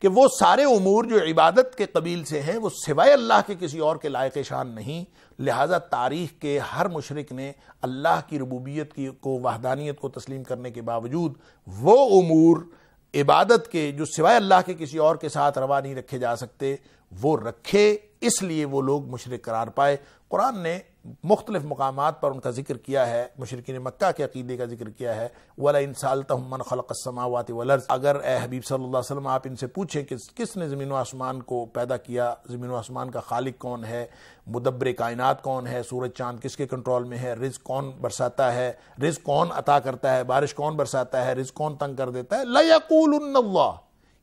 کہ وہ سارے امور جو عبادت کے قبیل سے ہیں، وہ سوائے اللہ کے کسی اور کے لائق شان نہیں۔ لہٰذا تاریخ کے ہر مشرق نے اللہ کی ربوبیت کی، کو وحدانیت کو تسلیم کرنے کے باوجود وہ امور عبادت کے جو سوائے اللہ کے کسی اور کے ساتھ روا نہیں رکھے جا سکتے، وہ رکھے۔ اس لیے وہ لوگ مشرق قرار پائے۔ قرآن نے مختلف مقامات پر ان کا ذکر کیا ہے مشرقین مکہ کے عقیدے کا ذکر کیا ہے ولا مَنْ خَلَقَ السَّمَاوَاتِ وَالْأَرْضِ، اگر اے حبیب صلی اللہ علیہ وسلم آپ ان سے پوچھیں کہ کس نے زمین و آسمان کو پیدا کیا، زمین و آسمان کا خالق کون ہے، مدبر کائنات کون ہے، سورج چاند کس کے کنٹرول میں ہے، رزق کون برساتا ہے، رزق کون عطا کرتا ہے، بارش کون برساتا ہے، رزق کون تنگ کر دیتا ہے، لَيَقُولُنَّ اللَّهِ،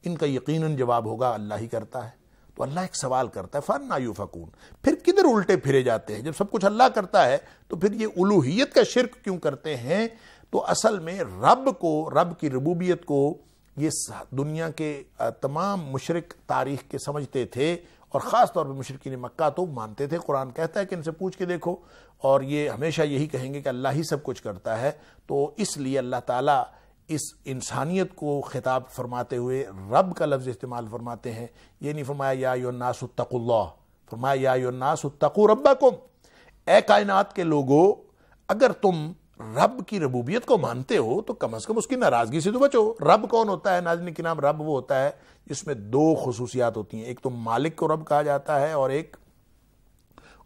ان کا یقیناً جواب ہوگا، اللہ ہی کرتا ہے۔ تو اللہ ایک سوال کرتا ہے فن نایو فکون پھر کدھر الٹے پھرے جاتے ہیں؟ جب سب کچھ اللہ کرتا ہے، تو پھر یہ الوحیت کا شرک کیوں کرتے ہیں؟ تو اصل میں رب کو، رب کی ربوبیت کو یہ دنیا کے تمام مشرق تاریخ کے سمجھتے تھے، اور خاص طور پہ مشرقین مکہ تو مانتے تھے۔ قرآن کہتا ہے کہ ان سے پوچھ کے دیکھو، اور یہ ہمیشہ یہی کہیں گے کہ اللہ ہی سب کچھ کرتا ہے۔ تو اس لیے اللہ تعالیٰ اس انسانیت کو خطاب فرماتے ہوئے رب کا لفظ استعمال فرماتے ہیں۔ یہ نہیں فرمایا، یا الناس اتقوا اللہ۔ فرمایا، یا الناس اتقوا ربکم۔ اے کائنات کے لوگوں اگر تم رب کی ربوبیت کو مانتے ہو، تو کم از کم اس کی ناراضگی سے تو بچو۔ رب کون ہوتا ہے؟ ناظرین کی نام رب وہ ہوتا ہے جس میں دو خصوصیات ہوتی ہیں۔ ایک تو مالک کو رب کہا جاتا ہے اور ایک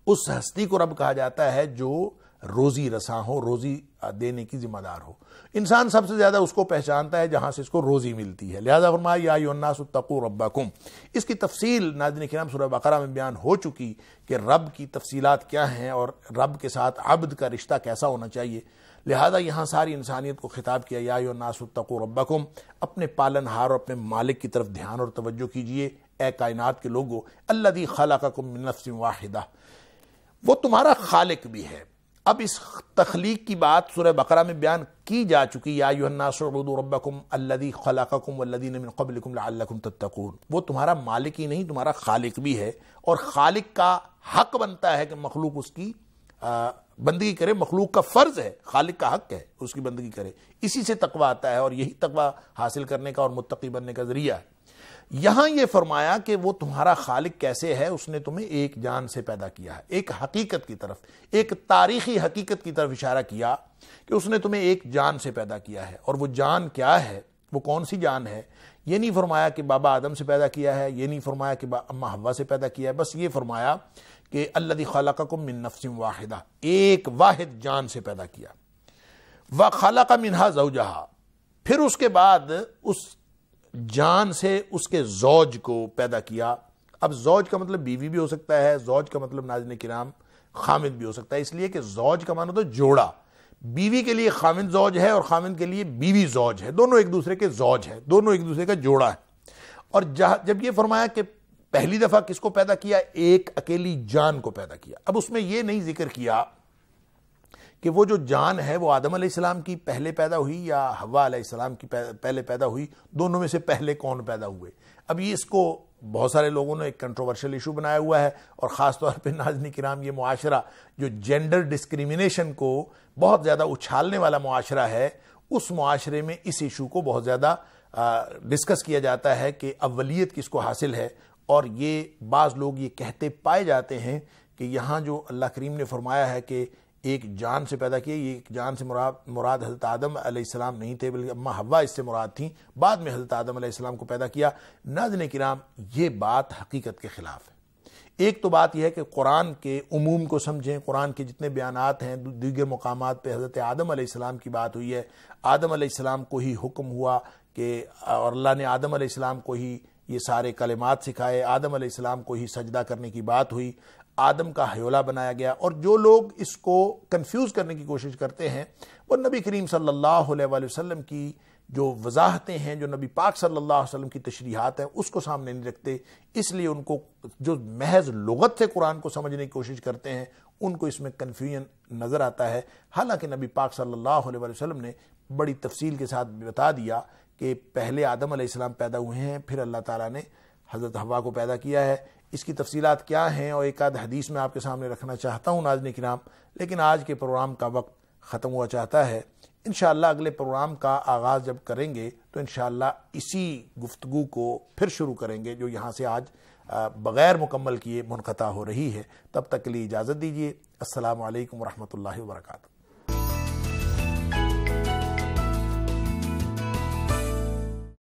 اس ہستی کو رب کہا جاتا ہے جو روزی رساں ہو روزی دینے کی ذمہ دار ہو انسان سب سے زیادہ اس کو پہچانتا ہے جہاں سے اس کو روزی ملتی ہے۔ لہذا فرمایا، یا الناس اتقوا ربکم۔ اس کی تفصیل ناظرین کرام سورہ بقرہ میں بیان ہو چکی کہ رب کی تفصیلات کیا ہیں اور رب کے ساتھ عبد کا رشتہ کیسا ہونا چاہیے۔ لہذا یہاں ساری انسانیت کو خطاب کیا، یا الناس اتقوا ربکم۔ اپنے پالن ہار اور اپنے مالک کی طرف دھیان اور توجہ کیجیے۔ اے کائنات کے لوگو، الذی خلقکم من نفس واحدہ۔ وہ تمہارا خالق بھی ہے۔ اب اس تخلیق کی بات سورہ بقرہ میں بیان کی جا چکی، یا الناس عبدوا ربکم الذی خلقکم والذین من قبلکم لعلکم تتقون۔ وہ تمہارا مالک ہی نہیں، تمہارا خالق بھی ہے اور خالق کا حق بنتا ہے کہ مخلوق اس کی بندگی کرے، مخلوق کا فرض ہے، خالق کا حق ہے، اس کی بندگی کرے۔ اسی سے تقوی آتا ہے اور یہی تقوی حاصل کرنے کا اور متقی بننے کا ذریعہ ہے۔ یہاں یہ فرمایا کہ وہ تمہارا خالق کیسے ہے؟ اس نے تمہیں ایک جان سے پیدا کیا ہے، ایک حقیقت کی طرف، ایک تاریخی حقیقت کی طرف اشارہ کیا کہ اس نے تمہیں ایک جان سے پیدا کیا ہے۔ اور وہ جان کیا ہے؟ وہ کون سی جان ہے؟ یہ نہیں فرمایا کہ بابا آدم سے پیدا کیا ہے، یہ نہیں فرمایا کہ اما ہوا سے پیدا کیا ہے، بس یہ فرمایا کہ اللہ خالقکم من نفس واحدہ، ایک واحد جان سے پیدا کیا۔ وَخَلَقَ مِنْهَا زَوْجَهَا پھر اس کے بعد اس جان سے اس کے زوج کو پیدا کیا۔ اب زوج کا مطلب بیوی بھی ہو سکتا ہے، زوج کا مطلب ناظرین کرام خامد بھی ہو سکتا ہے۔ اس لیے کہ زوج کا معنی تو جوڑا۔ بیوی کے لیے خامد زوج ہے اور خامد کے لیے بیوی زوج ہے۔ دونوں ایک دوسرے کے زوج ہے دونوں ایک دوسرے کا جوڑا ہے۔ اور جب یہ فرمایا کہ پہلی دفعہ کس کو پیدا کیا؟ ایک اکیلی جان کو پیدا کیا۔ اب اس میں یہ نہیں ذکر کیا کہ وہ جو جان ہے وہ آدم علیہ السلام کی پہلے پیدا ہوئی یا ہوا علیہ السلام کی پہلے پیدا ہوئی، دونوں میں سے پہلے کون پیدا ہوئے؟ اب یہ اس کو بہت سارے لوگوں نے ایک کنٹروورشل ایشو بنایا ہوا ہے اور خاص طور پہ ناظرین کرام یہ معاشرہ جو جینڈر ڈسکریمنیشن کو بہت زیادہ اچھالنے والا معاشرہ ہے، اس معاشرے میں اس ایشو کو بہت زیادہ ڈسکس کیا جاتا ہے کہ اولیت کس کو حاصل ہے۔ اور یہ بعض لوگ یہ کہتے پائے جاتے ہیں کہ یہاں جو اللہ کریم نے فرمایا ہے کہ ایک جان سے پیدا کیا یہ ایک جان سے مراد مراد حضرت آدم علیہ السلام نہیں تھے، بلکہ اما ہوا اس سے مراد تھیں۔ بعد میں حضرت آدم علیہ السلام کو پیدا کیا۔ ناظرین کرام، یہ بات حقیقت کے خلاف ہے۔ ایک تو بات یہ ہے کہ قرآن کے عموم کو سمجھیں، قرآن کے جتنے بیانات ہیں، دیگر مقامات پہ حضرت آدم علیہ السلام کی بات ہوئی ہے۔ آدم علیہ السلام کو ہی حکم ہوا کہ، اور اللہ نے آدم علیہ السلام کو ہی یہ سارے کلمات سکھائے، آدم علیہ السلام کو ہی سجدہ کرنے کی بات ہوئی۔ آدم کا حیولہ بنایا گیا اور جو لوگ اس کو کنفیوز کرنے کی کوشش کرتے ہیں، وہ نبی کریم صلی اللہ علیہ وآلہ وسلم کی جو وضاحتیں ہیں، جو نبی پاک صلی اللہ علیہ وسلم کی تشریحات ہیں، اس کو سامنے نہیں رکھتے۔ اس لیے ان کو جو محض لغت سے قرآن کو سمجھنے کی کوشش کرتے ہیں، ان کو اس میں کنفیوژن نظر آتا ہے۔ حالانکہ نبی پاک صلی اللہ علیہ وآلہ وسلم نے بڑی تفصیل کے ساتھ بتا دیا کہ پہلے آدم علیہ السلام پیدا ہوئے ہیں، پھر اللہ تعالیٰ نے حضرت ہوا کو پیدا کیا ہے۔ اس کی تفصیلات کیا ہیں اور ایک آدھ حدیث میں آپ کے سامنے رکھنا چاہتا ہوں ناظرین کرام، لیکن آج کے پروگرام کا وقت ختم ہوا چاہتا ہے۔ انشاءاللہ اگلے پروگرام کا آغاز جب کریں گے تو انشاءاللہ اسی گفتگو کو پھر شروع کریں گے جو یہاں سے آج بغیر مکمل کیے منقطع ہو رہی ہے۔ تب تک کے لیے اجازت دیجیے السلام علیکم ورحمۃ اللہ وبرکاتہ۔